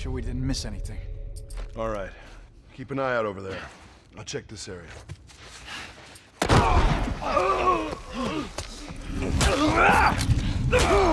Sure we didn't miss anything. All right. Keep an eye out over there. I'll check this area. Ah!